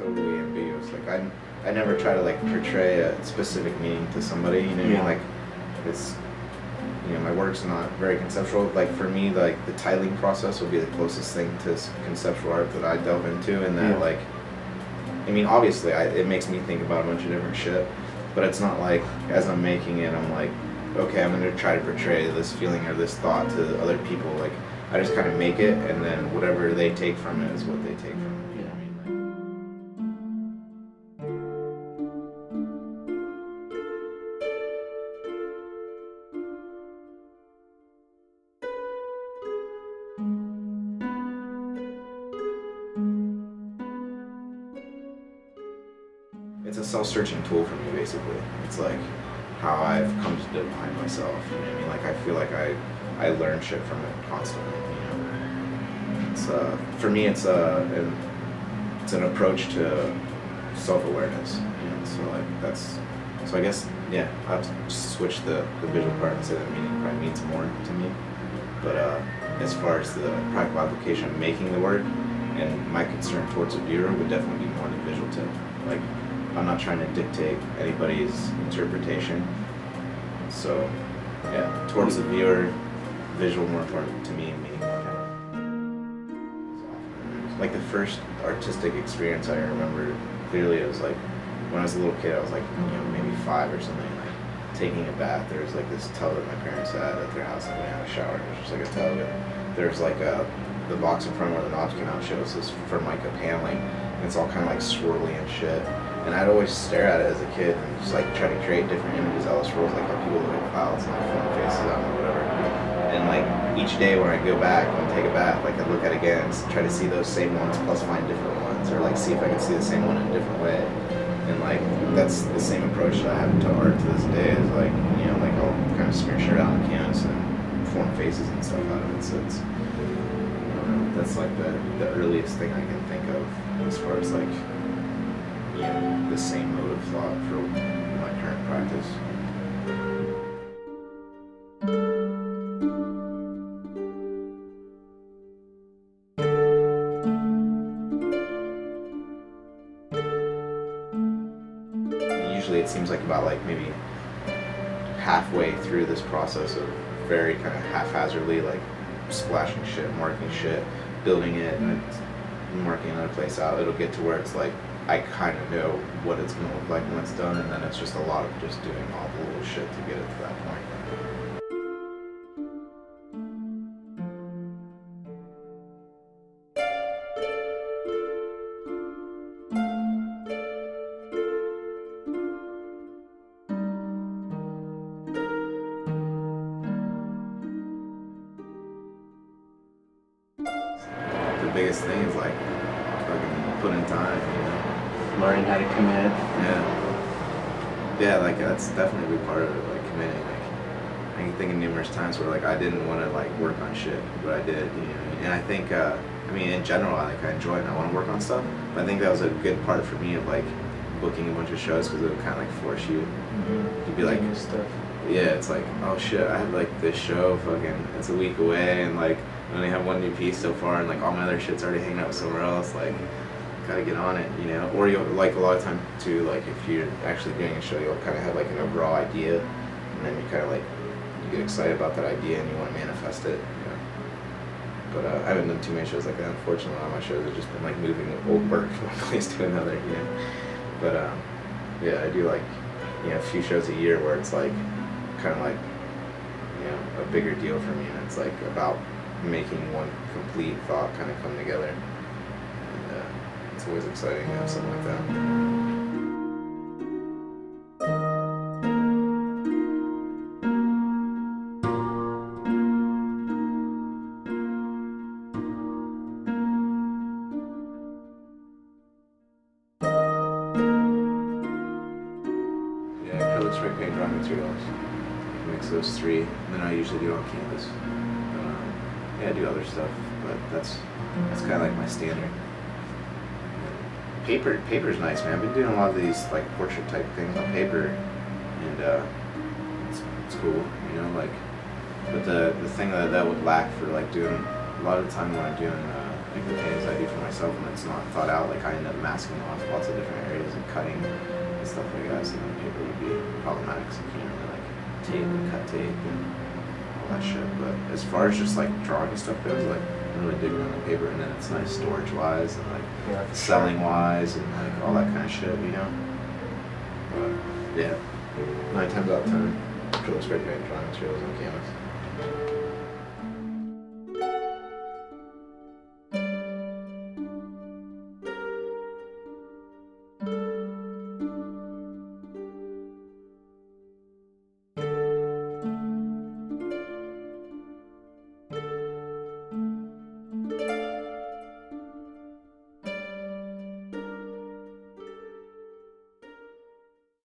I, I never try to like portray a specific meaning to somebody. You know what I Yeah. mean? Like it's you know my work's not very conceptual. Like for me, like the tiling process would be the closest thing to conceptual art that I delve into, and that Yeah. like I mean obviously I, it makes me think about a bunch of different shit, but it's not like as I'm making it, I'm like okay, I'm gonna try to portray this feeling or this thought to other people. Like I just kind of make it, and then whatever they take from it is what they take from it. It's a self-searching tool for me basically. It's like how i've come to define myself. You know what i mean? Like i feel like i i learn shit from it constantly you know? It's uh for me it's uh an, it's an approach to self-awareness you know? So like that's so i guess yeah i have to switch the the visual part and say that meaning probably means more to me. But uh as far as the practical application of making the work and my concern towards a viewer would definitely be more the visual tip. Like I'm not trying to dictate anybody's interpretation. So, yeah, towards the viewer, visual more important to me, meaning more. Like the first artistic experience I remember clearly, it was like when I was a little kid. I was like, you know, maybe five or something. Like taking a bath. There was like this tub that my parents had at their house. Like we had a shower. It was just like a tub. And there was like a the box in front where the knobs came out shows this Formica paneling. And it's all kind of like swirly and shit. And I'd always stare at it as a kid and just like try to create different images out of swirls, like how people look at clouds and like form faces out or whatever. And like each day when I go back and take a bath, like I look at it again and try to see those same ones plus find different ones, or like see if I can see the same one in a different way. And like that's the same approach that I have to art to this day. Is like you know like I'll kind of smear shit out on canvas and form faces and stuff out of it. So it's that's like the the earliest thing I can think of as far as like you know, the same mode of thought for my current practice. Usually it seems like about like maybe halfway through this process of very kind of haphazardly like splashing shit, marking shit, building it, and it's marking another place out. It'll get to where it's like I kind of know what it's gonna look like when it's done, and then it's just a lot of just doing all the little shit to get it to that point. Biggest thing is like fucking put in time, you know. Learning how to commit. Yeah. Yeah, like that's definitely a big part of it, like committing. Like I can think of numerous times where like I didn't want to like work on shit, but I did, you know. And I think, uh, I mean, in general, I like I enjoy it and I want to work on stuff. But I think that was a good part for me of like booking a bunch of shows because it would kind of like force you to be like, yeah, it's like, oh shit, I have like this show, fucking, it's a week away, and like, I only have one new piece so far, and like all my other shit's already hanging out somewhere else. Like, gotta get on it, you know. Or you like a lot of time too, like if you're actually doing a show, you'll kind of have like an overall idea, and then you kind of like you get excited about that idea and you want to manifest it. You know? But uh, I haven't done too many shows like that. Unfortunately, a lot of my shows have just been like moving old work from one place to another. You know. But um, yeah, I do like you know a few shows a year where it's like kind of like you know a bigger deal for me, and it's like about making one complete thought kind of come together. And uh, it's always exciting to have something like that. Materials. Mix those three, and then I usually do on canvas. Um, yeah, I do other stuff, but that's that's kind of like my standard. Paper, paper's nice, man. I've been doing a lot of these like portrait type things on paper, and uh, it's, it's cool, you know. Like, but the the thing that that would lack for like doing a lot of the time when I'm doing uh, like the paintings I do for myself when it's not thought out. Like I end up masking off lots of different areas and cutting and stuff like that. So then paper would be problematic. So you can't really like tape and cut tape and all that shit. But as far as just like drawing and stuff goes, like I'm really digging on the paper, and then it's nice storage wise and like Yeah, selling sure. wise and like all that kind of shit, you know. But yeah, nine times out of ten, it looks pretty great drawing materials on canvas.